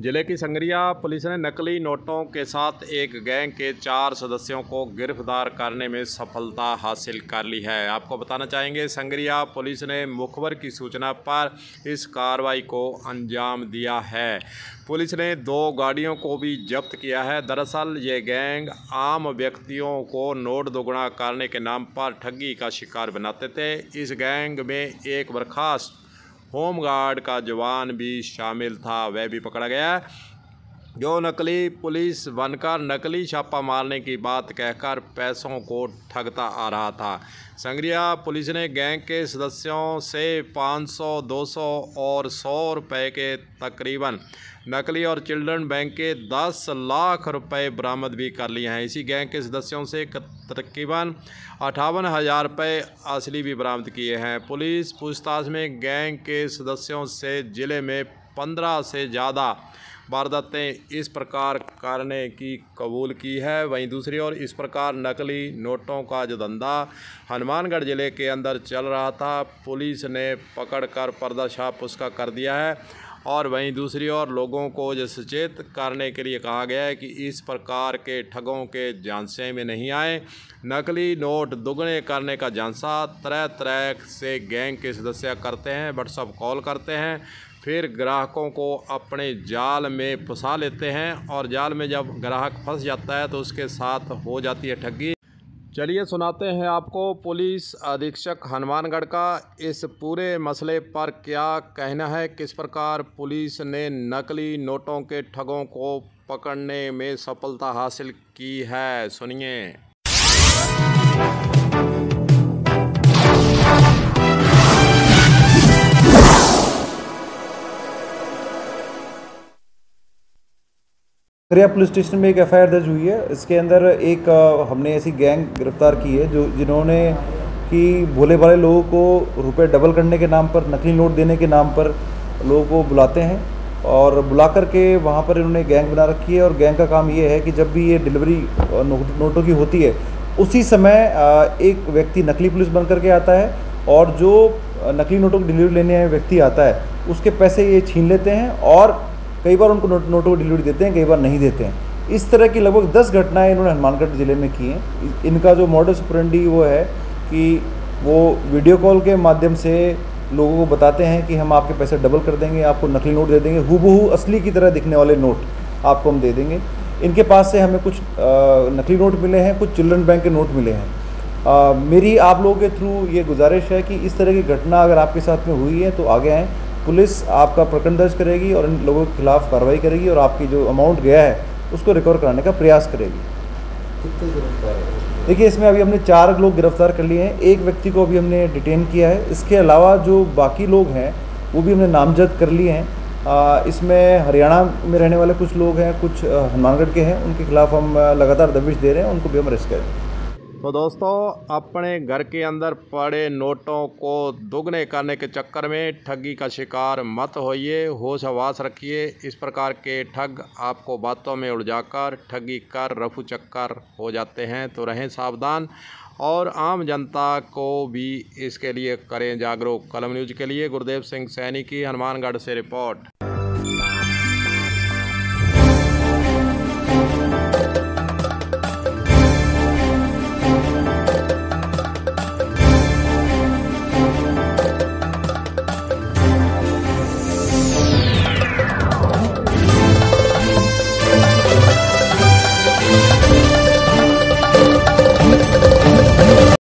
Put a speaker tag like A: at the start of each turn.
A: ज़िले की संगरिया पुलिस ने नकली नोटों के साथ एक गैंग के चार सदस्यों को गिरफ़्तार करने में सफलता हासिल कर ली है। आपको बताना चाहेंगे, संगरिया पुलिस ने मुखबर की सूचना पर इस कार्रवाई को अंजाम दिया है। पुलिस ने दो गाड़ियों को भी जब्त किया है। दरअसल, ये गैंग आम व्यक्तियों को नोट दोगुना करने के नाम पर ठगी का शिकार बनाते थे। इस गैंग में एक बर्खास्त होमगार्ड का जवान भी शामिल था वह भी पकड़ा गया जो नकली पुलिस बनकर नकली छापा मारने की बात कहकर पैसों को ठगता आ रहा था। संग्रिया पुलिस ने गैंग के सदस्यों से 500, 200 और 100 रुपए के तकरीबन नकली और चिल्ड्रन बैंक के 10 लाख रुपए बरामद भी कर लिए हैं। इसी गैंग के सदस्यों से तकरीबन अठावन हज़ार रुपये असली भी बरामद किए हैं। पुलिस पूछताछ में गैंग के सदस्यों से ज़िले में पंद्रह से ज़्यादा वारदातें इस प्रकार करने की कबूल की है। वहीं दूसरी ओर इस प्रकार नकली नोटों का जो धंधा हनुमानगढ़ ज़िले के अंदर चल रहा था, पुलिस ने पकड़कर पर्दाशाप उसका कर दिया है। और वहीं दूसरी ओर लोगों को जो सचेत करने के लिए कहा गया है कि इस प्रकार के ठगों के झांसे में नहीं आए। नकली नोट दुगने करने का झांसा तरह तरह से गैंग के सदस्य करते हैं व्हाट्सअप कॉल करते हैं। फिर ग्राहकों को अपने जाल में फंसा लेते हैं और जाल में जब ग्राहक फंस जाता है तो उसके साथ हो जाती है ठगी। चलिए सुनाते हैं आपको। पुलिस अधीक्षक हनुमानगढ़ का इस पूरे मसले पर क्या कहना है? किस प्रकार पुलिस ने नकली नोटों के ठगों को पकड़ने में सफलता हासिल की है? सुनिए।
B: खरिया पुलिस स्टेशन में एक एफआईआर दर्ज हुई है। इसके अंदर एक हमने ऐसी गैंग गिरफ़्तार की है जो, जिन्होंने कि भोले भाले लोगों को रुपए डबल करने के नाम पर, नकली नोट देने के नाम पर लोगों को बुलाते हैं और बुला कर के वहाँ पर इन्होंने गैंग बना रखी है और गैंग का काम ये है कि जब भी ये डिलीवरी नोटों की होती है, उसी समय एक व्यक्ति नकली पुलिस बन करके आता है और जो नकली नोटों की डिलीवरी लेने व्यक्ति आता है, उसके पैसे ये छीन लेते हैं और कई बार उनको नोट नोटों को डिलीवरी देते हैं, कई बार नहीं देते हैं। इस तरह की लगभग दस घटनाएँ इन्होंने हनुमानगढ़ ज़िले में की हैं। इनका जो मॉडल सुपरेंडी वो है कि वो वीडियो कॉल के माध्यम से लोगों को बताते हैं कि हम आपके पैसे डबल कर देंगे, आपको नकली नोट दे देंगे हु असली की तरह दिखने वाले नोट आपको हम दे देंगे। इनके पास से हमें कुछ नकली नोट मिले हैं, कुछ चिल्ड्रन बैंक के नोट मिले हैं। मेरी आप लोगों के थ्रू ये गुजारिश है कि इस तरह की घटना अगर आपके साथ में हुई है तो आगे आएँ। पुलिस आपका प्रकरण दर्ज करेगी और इन लोगों के खिलाफ कार्रवाई करेगी और आपकी जो अमाउंट गया है उसको रिकवर कराने का प्रयास करेगी। देखिए इसमें अभी हमने चार लोग गिरफ़्तार कर लिए हैं। एक व्यक्ति को अभी हमने डिटेन किया है। इसके अलावा जो बाकी लोग हैं वो भी हमने नामजद कर लिए हैं। इसमें हरियाणा में रहने वाले कुछ लोग हैं कुछ हनुमानगढ़ के हैं। उनके खिलाफ हम लगातार दबिश दे रहे हैं उनको भी हम अरेस्ट करें
A: तो दोस्तों, अपने घर के अंदर पड़े नोटों को दुगने करने के चक्कर में ठगी का शिकार मत होइए, होश हवास रखिए। इस प्रकार के ठग आपको बातों में उलझाकर, ठगी कर रफू चक्कर हो जाते हैं। तो रहें सावधान और आम जनता को भी इसके लिए करें जागरूक। कलम न्यूज़ के लिए गुरुदेव सिंह सैनी की हनुमानगढ़ से रिपोर्ट।